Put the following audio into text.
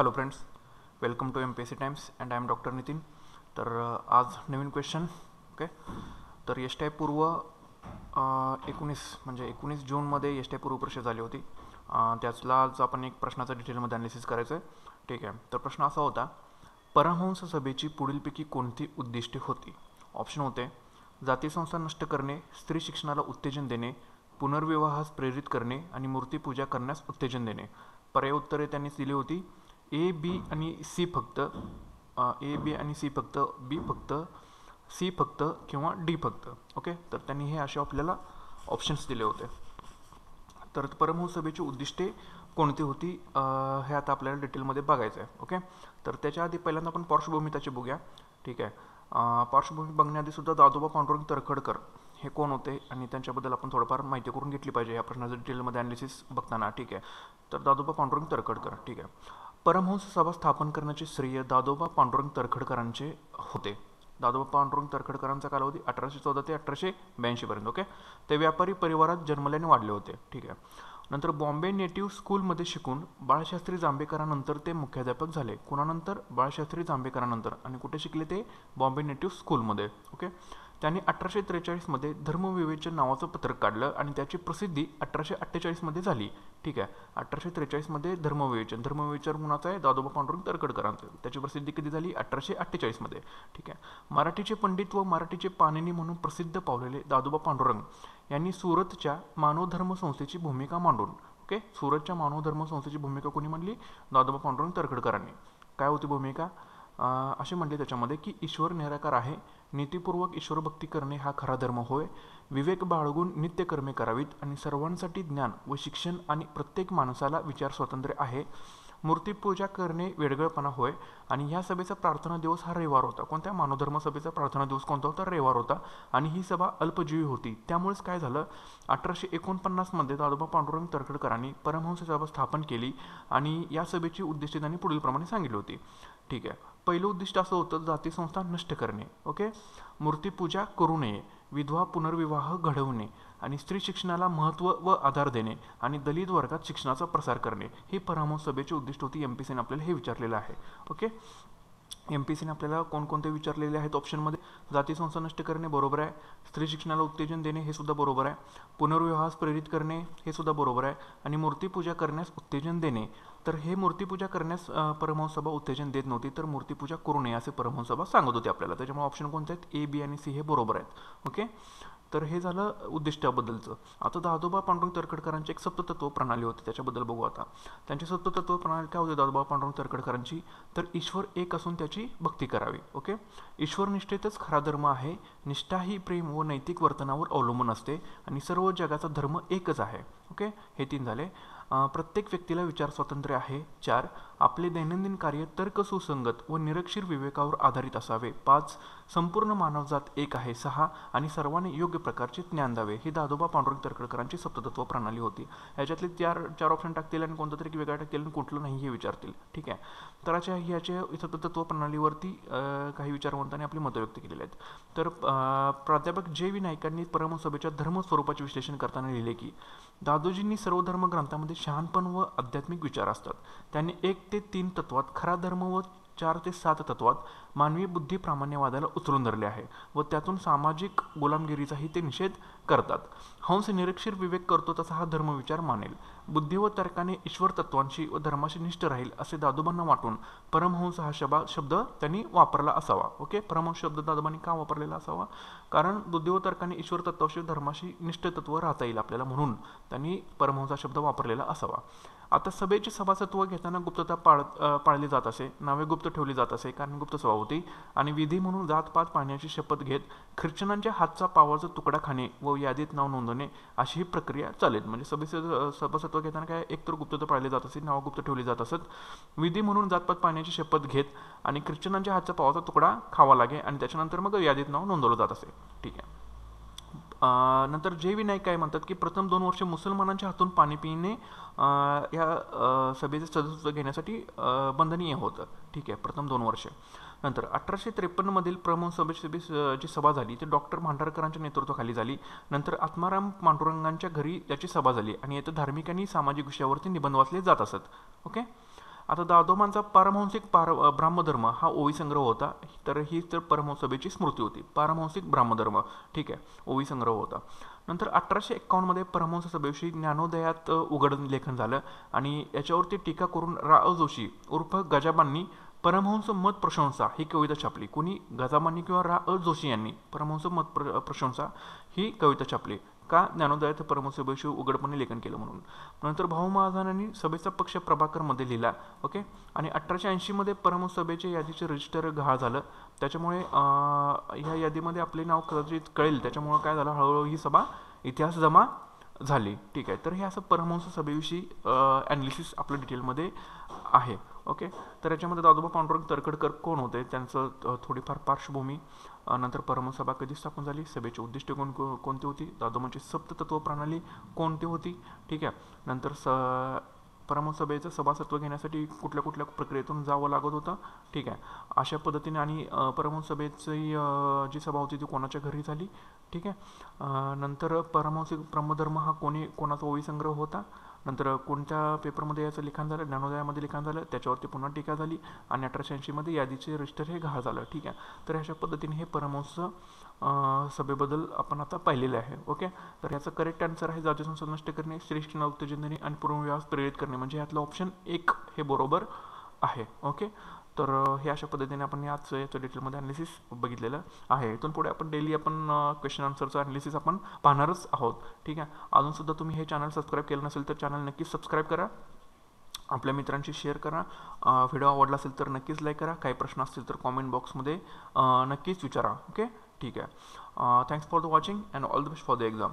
Hello friends welcome to M P S C times and I am doctor Nitin तर आज नवीन question okay तर S T I पूर्व एकोणीस म्हणजे एकोणीस जूनमध्ये एस टी आय पूर्व परीक्षा झाली होती. त्याचला आज आपण एक प्रश्नाचं डिटेलमध्ये अनालिसिस करायचं आहे ठीक आहे. तर प्रश्न असा होता परमहंस सभेची पुढीलपैकी कोणती उद्दिष्टे होती? ऑप्शन होते जाती संस्था नष्ट करणे स्त्री शिक्षणाला उत्तेजन देणे पुनर्विवाहास प्रेरित करणे आणि मूर्तीपूजा करण्यास उत्तेजन देणे. पर्याय उत्तरे त्यांनी दिली होती. ए बी आणि सी फक्त ए बी आणि सी फक्त बी फक्त सी फक्त किंवा डी फक्त. ओके तर त्यांनी हे असे आपल्याला ऑप्शन्स दिले होते. तर परमहंस सभेची उद्दिष्टे कोणती होती? हे आता आपल्याला डिटेलमध्ये बघायचं आहे ओके तर त्याच्या आधी पहिल्यांदा आपण पार्श्वभूमी त्याची बघूया. ठीक आहे? पार्श्वभूमी बघण्याआधी सुद्धा दादोबा पांडुरंग तरखडकर हे कोण होते? आणि त्यांच्याबद्दल आपण थोडंफार माहिती करून घेतली पाहिजे या प्रश्नाचं डिटेलमध्ये अनालिसिस बघताना. ठीक आहे? तर दादोबा पांडुरंग तरखडकर. ठीक आहे? परमहंस सभा स्थापन करण्याचे श्रेय दादोबा पांडुरंग तरखडकरांचे होते. दादोबा पांडुरंग तरखडकरांचा कालावधी अठराशे चौदा ते अठराशे ब्याऐंशीपर्यंत ओके ते व्यापारी परिवारात जन्मल्याने वाढले होते ठीक आहे? नंतर बॉम्बे नेटिव्ह स्कूलमध्ये शिकून बाळशास्त्री जांभेकरानंतर ते मुख्याध्यापक झाले. कुणानंतर? बाळशास्त्री जांभेकरांनंतर. आणि कुठे शिकले ते? बॉम्बे नेटिव्ह स्कूलमध्ये ओके त्यांनी अठराशे त्रेचाळीसमध्ये धर्मविवेचन नावाचं पत्रक काढलं आणि त्याची प्रसिद्धी अठराशे अठ्ठेचाळीसमध्ये झाली. ठीक आहे? अठराशे त्रेचाळीसमध्ये धर्मविवेचन. धर्मविवेचन कुणाचं आहे दादोबा पांडुरंग तरकडकरांचं त्याची प्रसिद्धी कधी झाली? अठराशे अठ्ठेचाळीसमध्ये ठीक आहे? मराठीचे पंडित व मराठीचे पाणिनी म्हणून प्रसिद्ध पावलेले दादोबा पांडुरंग यांनी सुरतच्या मानवधर्म संस्थेची भूमिका मांडून ओके? सुरतच्या मानवधर्म संस्थेची भूमिका कोणी म्हणली दादोबा पांडुरंग तरखडकरांनी. काय होती भूमिका? असे म्हणले त्याच्यामध्ये की ईश्वर निराकार आहे नीतीपूर्वक ईश्वरभक्ती करणे हा खरा धर्म होय. विवेक बाळगून नित्यकर्मे करावीत आणि सर्वांसाठी ज्ञान व शिक्षण आणि प्रत्येक माणसाला विचार स्वातंत्र्य आहे. मूर्तीपूजा करणे वेडगळपणा होय. आणि या सभेचा प्रार्थना दिवस हा रविवार होता. कोणत्या मानवधर्म सभेचा प्रार्थना दिवस कोणता होता? रविवार होता. आणि ही सभा अल्पजीवी होती. त्यामुळेच काय झालं? अठराशे एकोणपन्नासमध्ये दादोबा पांडुरंग तरखडकरांनी परमहंस सभा स्थापन केली आणि या सभेची उद्दिष्टे त्यांनी पुढीलप्रमाणे सांगितली होती. ठीक आहे. पहिलं उद्दिष्ट असं होतं जाती संस्था नष्ट करणे ओके? मूर्तीपूजा करू नये विधवा पुनर्विवाह घडवणे आणि स्त्री शिक्षणाला महत्त्व व आधार देणे आणि दलित वर्गात शिक्षणाचा प्रसार करणे ही परमहंस सभेची उद्दिष्ट होती एम पी सीने आपल्याला हे विचारलेलं आहे ओके? एम पी सीने आपल्याला कोणकोणते विचारलेले आहेत ऑप्शनमध्ये जाती संस्था नष्ट करणे बरोबर आहे. स्त्री शिक्षणाला उत्तेजन देणे हे सुद्धा बरोबर आहे. पुनर्विवाहास प्रेरित करणे हे सुद्धा बरोबर आहे. आणि मूर्तीपूजा करण्यास उत्तेजन देणे. तर हे मूर्तीपूजा करण्यास परमहंसभा सभा उत्तेजन देत नव्हती तर मूर्तीपूजा करू नये असे परमहंसभा सांगत होते आपल्याला. त्याच्यामुळे ऑप्शन कोणते आहेत? ए बी आणि सी हे बरोबर आहेत. ओके तर हे झालं उद्दिष्टाबद्दलचं आता दादोबा पांडुरंग तरखडकरांची एक सप्ततत्व प्रणाली होती त्याच्याबद्दल बघू आता. त्यांची सप्ततत्व प्रणाली काय होती दादोबा पांडुरंग तरखडकरांची? तर ईश्वर एक असून त्याची भक्ती करावी ओके? ईश्वर निष्ठेतच खरा धर्म आहे निष्ठा ही प्रेम व नैतिक वर्तनावर अवलंबून असते आणि सर्व जगाचा धर्म एकच आहे ओके? हे तीन झाले. प्रत्येक व्यक्तीला विचार स्वातंत्र्य आहे. चार आपले दैनंदिन कार्य तर्क सुसंगत व निरक्षीर विवेकावर आधारित असावे. पाच संपूर्ण मानवजात एक आहे. सहा आणि सर्वांनी योग्य प्रकारचे ज्ञान द्यावे. ही दादोबा पांडुरंग तरखडकरांची सप्ततत्व प्रणाली होती. ह्याच्यातले चार चार ऑप्शन टाकतील आणि कोणतं तरी वेगळा टाकतील आणि कुठलं नाही हे विचारतील. ठीक आहे? तर अशा ह्याच्या सप्ततत्व प्रणालीवरती काही विचारवंतांनी आपली मतं व्यक्त केलेली आहेत. तर प्राध्यापक जे व्ही नाईकांनी परमसभेच्या धर्म स्वरूपाचे विश्लेषण करताना लिहिले की दादोजींनी सर्वधर्म ग्रंथामध्ये शहाणपण व आध्यात्मिक विचार असतात. त्यांनी एक ते तीन तत्वात खरा धर्म व चार ते सात तत्वात मानवी बुद्धी प्रामाण्यवादाला उचलून धरले आहे व त्यातून सामाजिक गुलामगिरीचाही ते निषेध करतात. हंस निरक्षीर विवेक करतो तसा हा धर्मविचार मानेल. बुद्धी व तर्काने ईश्वर तत्वांशी व धर्माशी निष्ठ राहील असे दादोबांना वाटून परमहंस हा शबा शब्द त्यांनी वापरला असावा. ओके? परमहंस शब्द दादोबांनी का वापरलेला असावा? कारण बुद्धी व तर्काने ईश्वर तत्वाशी धर्माशी निष्ठ तत्व राहता येईल आपल्याला म्हणून त्यांनी परमहंस हा शब्द वापरलेला असावा. आता सभेचे सभासत्व घेताना गुप्तता पाळ पाळली जात असे. नावे गुप्त ठेवली जात असे कारण गुप्त सभा होती. आणि विधी म्हणून जातपात पाळण्याची शपथ घेत ख्रिश्चनांच्या हातचा पावाचा तुकडा खाणे व यादीत नाव नोंदवणे अशी ही प्रक्रिया चालेल. म्हणजे सभेचे सभासत्व घेताना काय एकतर गुप्तता पाळली जात असे नाव गुप्त ठेवली जात असत. विधी म्हणून जातपात पाळण्याची शपथ घेत आणि ख्रिश्चनांच्या हातचा पावाचा तुकडा खावा लागे आणि त्याच्यानंतर मग यादीत नाव नोंदवलं जात असे. ठीक आहे. नंतर जे विनायक काय म्हणतात की प्रथम दोन वर्ष मुसलमानांच्या हातून पाणी पिणे या सभेचे सदस्यत्व घेण्यासाठी बंधनीय होतं. ठीक आहे प्रथम दोन वर्ष. नंतर अठराशे त्रेपन्नमधील प्रमुख सभेची सभे जी सभा झाली ती डॉक्टर भांडारकरांच्या नेतृत्वाखाली झाली. नंतर आत्माराम पांडुरंगांच्या घरी याची सभा झाली आणि येथे धार्मिक आणि सामाजिक विषयावरती निबंध वाचले जात असत. ओके? आता दादोबांचा पारमहंसिक पार ब्राह्मधर्म हा ओवी संग्रह होता तर ही तर परमहंस सभेची स्मृती होती पारमहंसिक ब्राह्मधर्म. ठीक आहे ओवी संग्रह होता. नंतर अठराशे एक्कावन्नमध्ये परमहंस सभेविषयी ज्ञानोदयात उघड लेखन झालं आणि याच्यावरती टीका करून रा अ जोशी उर्फ गजाबांनी परमहंस मत प्रशंसा ही कविता छापली. कुणी? गजाबांनी किंवा रा अ जोशी यांनी परमहंस मत प्र प्रशंसा ही कविता छापली. का ज्ञानोदयात परमहंस सभेविषयी उघडपणे लेखन केलं म्हणून. नंतर भाऊ महाजनांनी सभेचा पक्ष प्रभाकरमध्ये लिहिला ओके? आणि अठराशे ऐंशीमध्ये परमसभेच्या यादीचे रजिस्टर गहाळ झालं. त्याच्यामुळे ह्या यादीमध्ये आपले नाव कदाचित कळेल. त्याच्यामुळं काय झालं? हळूहळू ही सभा इतिहास जमा झाली. ठीक आहे. तर हे असं परमहंस सभेविषयी ॲनालिसिस आपल्या डिटेलमध्ये आहे. ओके? तर याच्यामध्ये दादोबा पांडुरंग तरखडकर कोण होते? त्यांचं थोडीफार पार्श्वभूमी नंतर परमसभा कधी स्थापन झाली? सभेची उद्दिष्टे कोण कोणती होती? दादोबांची सप्ततत्व प्रणाली कोणती होती? ठीक आहे. नंतर स परमसभेचं सभेचं सभासत्व घेण्यासाठी कुठल्या कुठल्या प्रक्रियेतून जावं लागत होतं? ठीक आहे. अशा पद्धतीने आणि परमसभेची सभेची जी सभा होती ती कोणाच्या घरी झाली? ठीक आहे. नंतर परमहंसिक ब्रह्मधर्म हा कोणी कोणाचा ओवी संग्रह होता? नंतर कोणत्या पेपरमध्ये याचं लिखाण झालं ज्ञानोदयामध्ये लिखाण झालं त्याच्यावरती पुन्हा टीका झाली आणि अठराशे ऐंशीमध्ये यादीचे रजिस्टर हे गहाळ झालं. ठीक आहे. तर अशा पद्धतीने हे परमहंस सभेबद्दल आपण आता पाहिलेले आहे. ओके? तर याचं करेक्ट आन्सर आहे जाती संसद नष्ट करणे श्रेष्ठ उत्तेजन देणे आणि पूर्वविवास प्रेरित करणे. म्हणजे यातलं ऑप्शन एक हे बरोबर आहे. ओके? तर हे अशा पद्धतीने आपण याच याचं डिटेलमध्ये अनालिसिस बघितलेलं आहे. इथून पुढे आपण डेली आपण क्वेश्चन आन्सरचं ॲनालिसिस आपण पाहणारच आहोत. ठीक आहे? अजूनसुद्धा तुम्ही हे चॅनल सबस्क्राईब केलं नसेल तर चॅनल नक्कीच सबस्क्राईब करा. आपल्या मित्रांशी शेअर करा. व्हिडिओ आवडला असेल तर नक्कीच लाईक करा. काही प्रश्न असतील तर कॉमेंट बॉक्समध्ये नक्कीच विचारा. ओके ठीक आहे. Thanks for the watching and all the best for the exam